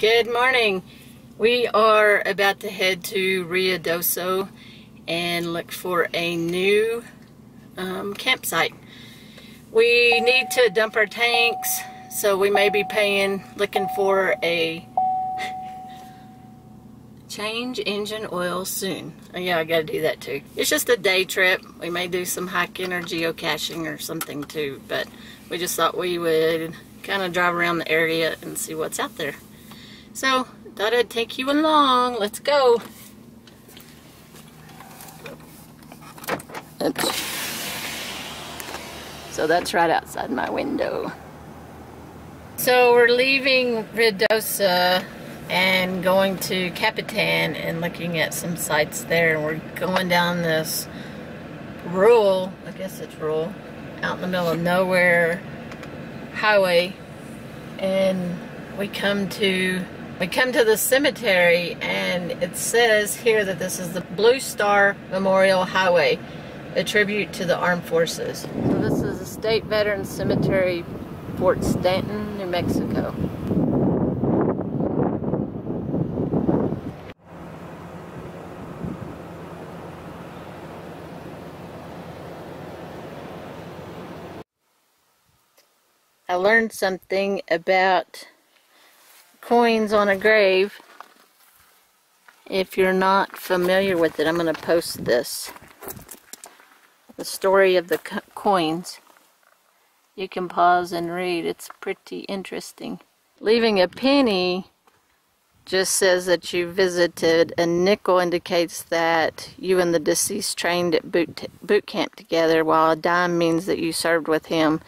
Good morning. We are about to head to Ruidoso and look for a new um, campsite. We need to dump our tanks, so we may be paying, looking for a change engine oil soon. Oh, yeah, I gotta do that too. It's just a day trip. We may do some hiking or geocaching or something too, but we just thought we would kind of drive around the area and see what's out there. So, thought I'd take you along. Let's go. Oops. So that's right outside my window. So we're leaving Ruidoso and going to Capitan and looking at some sites there. And we're going down this rural, I guess it's rural, out in the middle of nowhere highway. And we come to we come to the cemetery and it says here that this is the Blue Star Memorial Highway, a tribute to the armed forces. So this is the State Veterans Cemetery, Fort Stanton, New Mexico. I learned something about coins on a grave. If you're not familiar with it, I'm going to post this. The story of the co coins. You can pause and read. It's pretty interesting. Leaving a penny just says that you visited. A nickel indicates that you and the deceased trained at boot, boot camp together, while a dime means that you served with him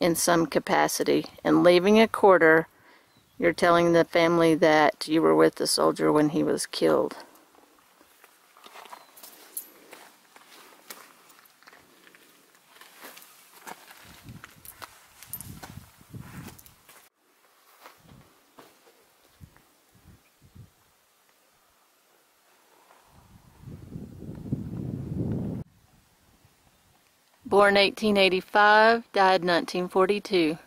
in some capacity. And leaving a quarter you're telling the family that you were with the soldier when he was killed. Born 1885, died 1942.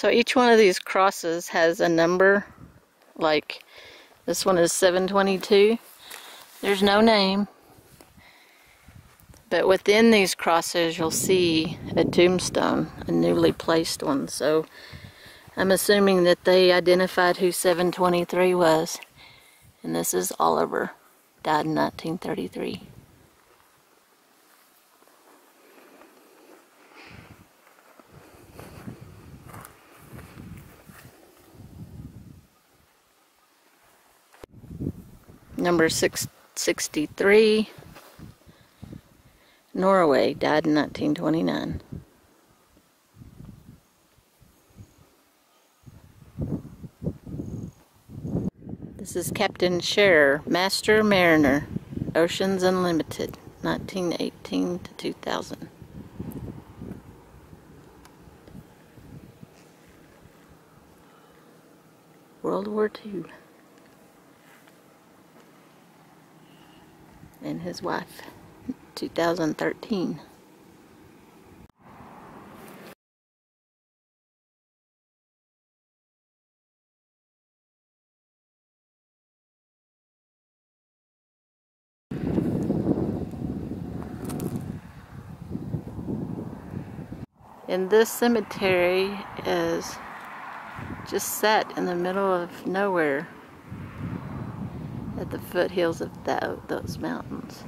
So each one of these crosses has a number, like this one is 722. There's no name. But within these crosses you'll see a tombstone, a newly placed one. So I'm assuming that they identified who 723 was. And this is Oliver, died in 1933. Number 663. Norway, died in 1929. This is Captain Scherer, Master Mariner, Oceans Unlimited, 1918 to 2000. World War II. And his wife 2013 and this cemetery is just set in the middle of nowhere at the foothills of that, those mountains.